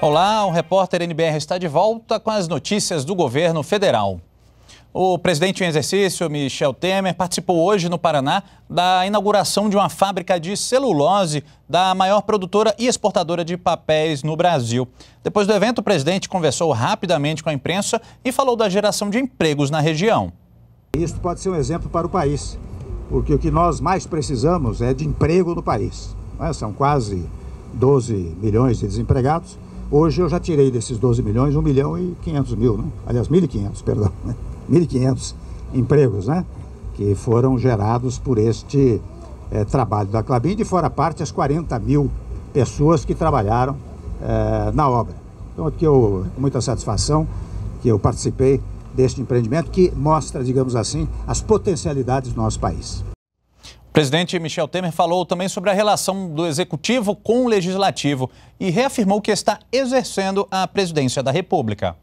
Olá, o repórter NBR está de volta com as notícias do governo federal. O presidente em exercício, Michel Temer, participou hoje no Paraná da inauguração de uma fábrica de celulose da maior produtora e exportadora de papéis no Brasil. Depois do evento, o presidente conversou rapidamente com a imprensa e falou da geração de empregos na região. Isso pode ser um exemplo para o país, porque o que nós mais precisamos é de emprego no país. É? São quase 12 milhões de desempregados Hoje eu já tirei desses 12 milhões 1 milhão e 500 mil, né? aliás, 1.500, perdão, né? 1.500 empregos, né? Que foram gerados por este é, trabalho da Clabin, de fora parte as 40 mil pessoas que trabalharam é, na obra. Então, aqui eu, com muita satisfação, que eu participei deste empreendimento que mostra, digamos assim, as potencialidades do nosso país. Presidente Michel Temer falou também sobre a relação do executivo com o legislativo e reafirmou que está exercendo a presidência da República.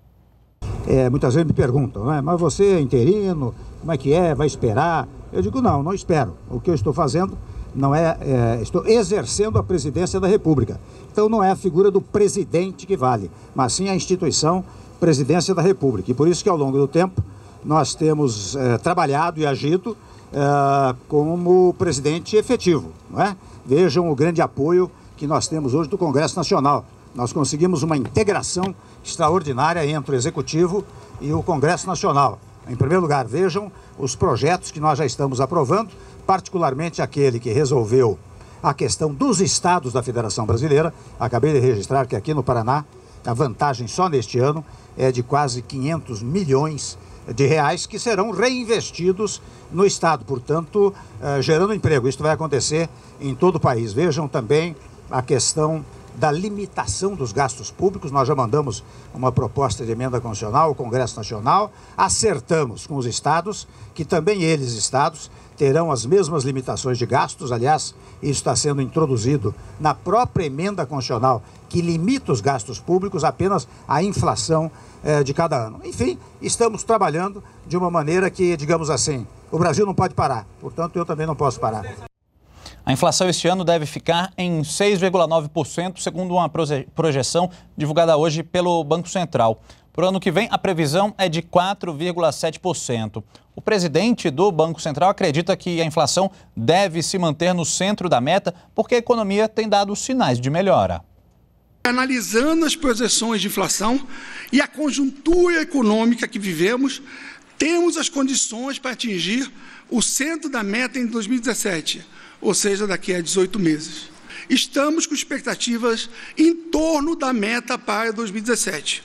É, muitas vezes me perguntam, né? mas você é interino, como é que é, vai esperar? Eu digo, não, não espero. O que eu estou fazendo não é, é, estou exercendo a presidência da República. Então não é a figura do presidente que vale, mas sim a instituição presidência da República. E por isso que ao longo do tempo nós temos é, trabalhado e agido uh, como presidente efetivo. Não é? Vejam o grande apoio que nós temos hoje do Congresso Nacional. Nós conseguimos uma integração extraordinária entre o Executivo e o Congresso Nacional. Em primeiro lugar, vejam os projetos que nós já estamos aprovando, particularmente aquele que resolveu a questão dos estados da Federação Brasileira. Acabei de registrar que aqui no Paraná, a vantagem só neste ano é de quase 500 milhões de reais que serão reinvestidos no Estado, portanto, uh, gerando emprego. Isso vai acontecer em todo o país. Vejam também a questão da limitação dos gastos públicos. Nós já mandamos uma proposta de emenda constitucional ao Congresso Nacional, acertamos com os estados, que também eles, estados, terão as mesmas limitações de gastos. Aliás, isso está sendo introduzido na própria emenda constitucional, que limita os gastos públicos apenas à inflação eh, de cada ano. Enfim, estamos trabalhando de uma maneira que, digamos assim, o Brasil não pode parar. Portanto, eu também não posso parar. A inflação este ano deve ficar em 6,9%, segundo uma projeção divulgada hoje pelo Banco Central. Para o ano que vem, a previsão é de 4,7%. O presidente do Banco Central acredita que a inflação deve se manter no centro da meta porque a economia tem dado sinais de melhora. Analisando as projeções de inflação e a conjuntura econômica que vivemos, temos as condições para atingir o centro da meta em 2017 ou seja, daqui a 18 meses. Estamos com expectativas em torno da meta para 2017.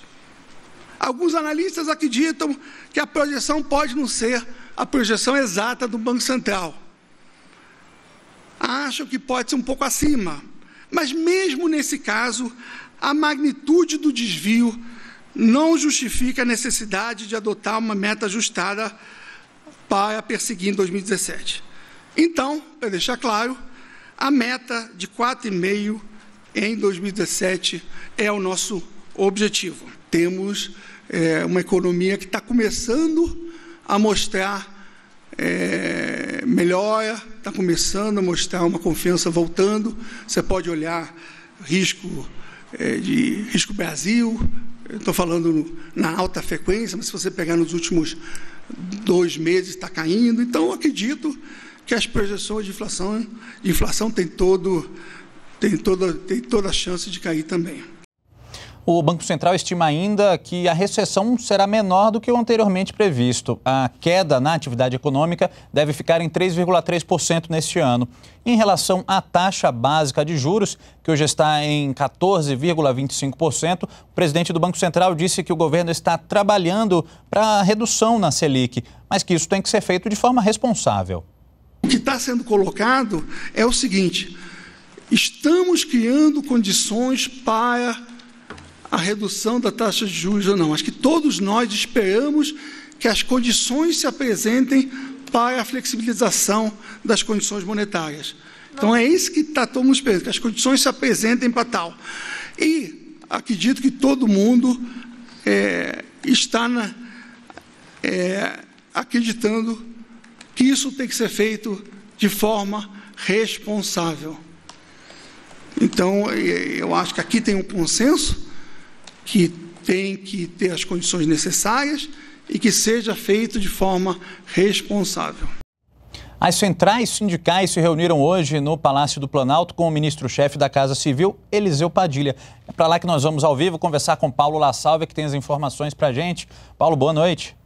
Alguns analistas acreditam que a projeção pode não ser a projeção exata do Banco Central. Acham que pode ser um pouco acima, mas mesmo nesse caso, a magnitude do desvio não justifica a necessidade de adotar uma meta ajustada para perseguir em 2017. Então, para deixar claro, a meta de 4,5 em 2017 é o nosso objetivo. Temos é, uma economia que está começando a mostrar é, melhora, está começando a mostrar uma confiança voltando. Você pode olhar risco é, de risco Brasil, estou falando na alta frequência, mas se você pegar nos últimos dois meses está caindo. Então, acredito que as projeções de inflação, inflação tem, todo, tem, toda, tem toda a chance de cair também. O Banco Central estima ainda que a recessão será menor do que o anteriormente previsto. A queda na atividade econômica deve ficar em 3,3% neste ano. Em relação à taxa básica de juros, que hoje está em 14,25%, o presidente do Banco Central disse que o governo está trabalhando para a redução na Selic, mas que isso tem que ser feito de forma responsável. Está sendo colocado é o seguinte: estamos criando condições para a redução da taxa de juros ou não. Acho que todos nós esperamos que as condições se apresentem para a flexibilização das condições monetárias. Então é isso que está todo mundo esperando, que as condições se apresentem para tal. E acredito que todo mundo é, está na, é, acreditando que isso tem que ser feito de forma responsável. Então, eu acho que aqui tem um consenso que tem que ter as condições necessárias e que seja feito de forma responsável. As centrais sindicais se reuniram hoje no Palácio do Planalto com o ministro-chefe da Casa Civil, Eliseu Padilha. É para lá que nós vamos ao vivo conversar com Paulo La Salve, que tem as informações para a gente. Paulo, boa noite.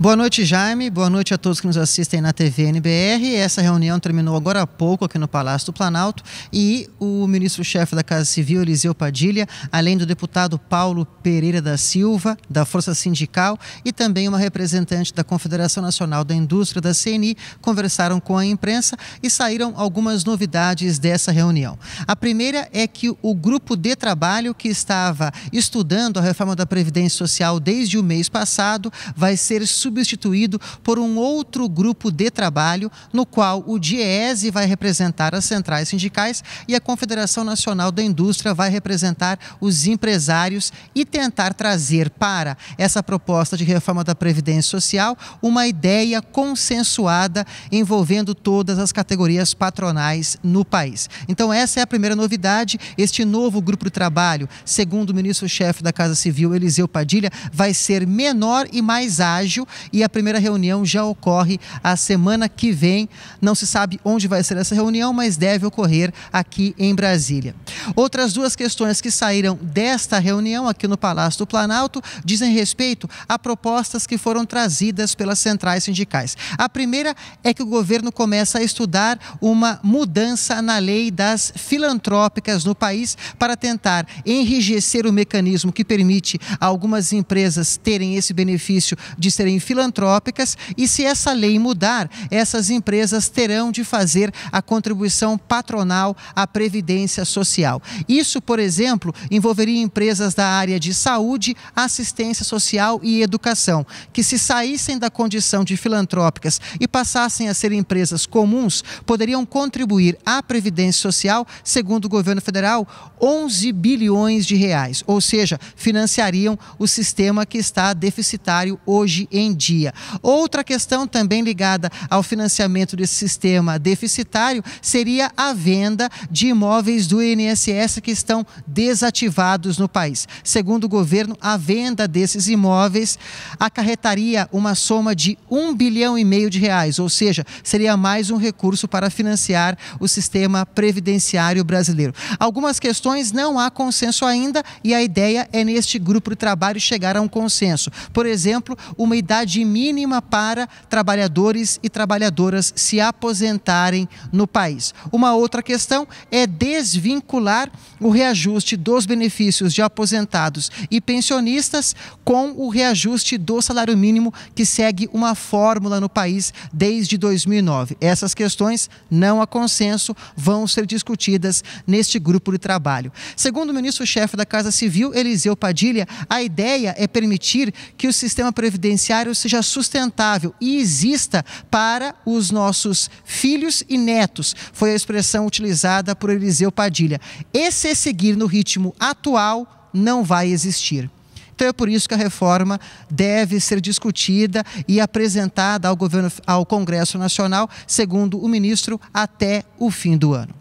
Boa noite, Jaime. Boa noite a todos que nos assistem na TV NBR. Essa reunião terminou agora há pouco aqui no Palácio do Planalto e o ministro-chefe da Casa Civil, Eliseu Padilha, além do deputado Paulo Pereira da Silva, da Força Sindical, e também uma representante da Confederação Nacional da Indústria da CNI, conversaram com a imprensa e saíram algumas novidades dessa reunião. A primeira é que o grupo de trabalho que estava estudando a reforma da Previdência Social desde o mês passado vai ser substituído por um outro grupo de trabalho, no qual o DIEESE vai representar as centrais sindicais e a Confederação Nacional da Indústria vai representar os empresários e tentar trazer para essa proposta de reforma da Previdência Social uma ideia consensuada envolvendo todas as categorias patronais no país. Então, essa é a primeira novidade. Este novo grupo de trabalho, segundo o ministro-chefe da Casa Civil, Eliseu Padilha, vai ser menor e mais ágil e a primeira reunião já ocorre a semana que vem. Não se sabe onde vai ser essa reunião, mas deve ocorrer aqui em Brasília. Outras duas questões que saíram desta reunião aqui no Palácio do Planalto dizem respeito a propostas que foram trazidas pelas centrais sindicais. A primeira é que o governo começa a estudar uma mudança na lei das filantrópicas no país para tentar enrijecer o mecanismo que permite a algumas empresas terem esse benefício de serem filantrópicas e se essa lei mudar, essas empresas terão de fazer a contribuição patronal à previdência social. Isso, por exemplo, envolveria empresas da área de saúde, assistência social e educação, que se saíssem da condição de filantrópicas e passassem a ser empresas comuns, poderiam contribuir à previdência social, segundo o governo federal, 11 bilhões de reais, ou seja, financiariam o sistema que está deficitário hoje em dia. Outra questão também ligada ao financiamento desse sistema deficitário seria a venda de imóveis do INSS que estão desativados no país. Segundo o governo, a venda desses imóveis acarretaria uma soma de um bilhão e meio de reais, ou seja, seria mais um recurso para financiar o sistema previdenciário brasileiro. Algumas questões não há consenso ainda e a ideia é neste grupo de trabalho chegar a um consenso. Por exemplo, uma idade idade mínima para trabalhadores e trabalhadoras se aposentarem no país. Uma outra questão é desvincular o reajuste dos benefícios de aposentados e pensionistas com o reajuste do salário mínimo que segue uma fórmula no país desde 2009. Essas questões não há consenso, vão ser discutidas neste grupo de trabalho. Segundo o ministro-chefe da Casa Civil, Eliseu Padilha, a ideia é permitir que o sistema previdenciário seja sustentável e exista para os nossos filhos e netos. Foi a expressão utilizada por Eliseu Padilha. E se seguir no ritmo atual, não vai existir. Então é por isso que a reforma deve ser discutida e apresentada ao governo, ao Congresso Nacional, segundo o ministro, até o fim do ano.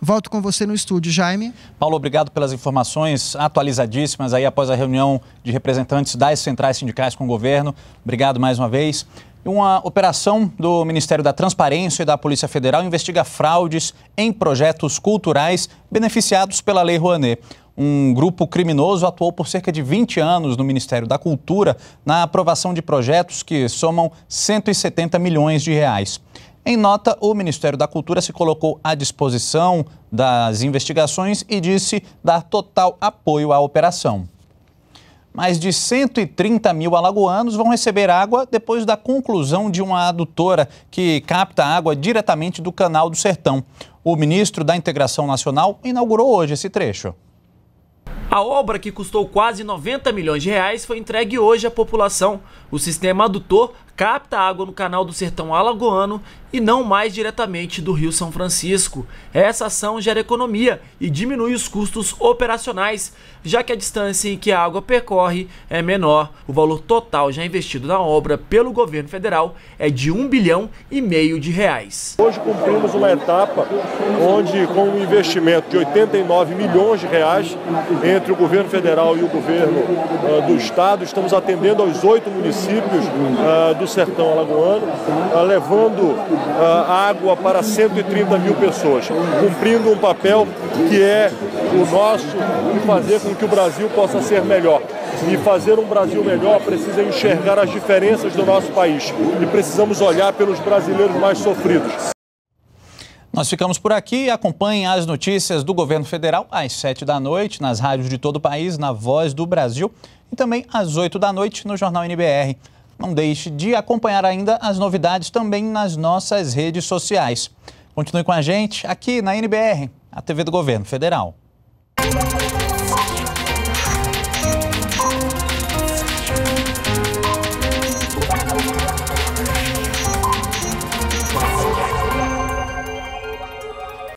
Volto com você no estúdio, Jaime. Paulo, obrigado pelas informações atualizadíssimas aí após a reunião de representantes das centrais sindicais com o governo. Obrigado mais uma vez. Uma operação do Ministério da Transparência e da Polícia Federal investiga fraudes em projetos culturais beneficiados pela Lei Rouanet. Um grupo criminoso atuou por cerca de 20 anos no Ministério da Cultura na aprovação de projetos que somam 170 milhões de reais. Em nota, o Ministério da Cultura se colocou à disposição das investigações e disse dar total apoio à operação. Mais de 130 mil alagoanos vão receber água depois da conclusão de uma adutora que capta água diretamente do Canal do Sertão. O ministro da Integração Nacional inaugurou hoje esse trecho. A obra, que custou quase 90 milhões de reais, foi entregue hoje à população. O sistema adutor capta água no canal do Sertão Alagoano e não mais diretamente do Rio São Francisco. Essa ação gera economia e diminui os custos operacionais, já que a distância em que a água percorre é menor. O valor total já investido na obra pelo governo federal é de um bilhão e meio de reais. Hoje cumprimos uma etapa onde, com um investimento de 89 milhões de reais entre o governo federal e o governo uh, do estado, estamos atendendo aos oito municípios uh, do sertão alagoano, uh, levando água para 130 mil pessoas, cumprindo um papel que é o nosso de fazer com que o Brasil possa ser melhor. E fazer um Brasil melhor precisa enxergar as diferenças do nosso país e precisamos olhar pelos brasileiros mais sofridos. Nós ficamos por aqui. Acompanhem as notícias do governo federal às sete da noite, nas rádios de todo o país, na Voz do Brasil e também às oito da noite no Jornal NBR. Não deixe de acompanhar ainda as novidades também nas nossas redes sociais. Continue com a gente aqui na NBR, a TV do Governo Federal.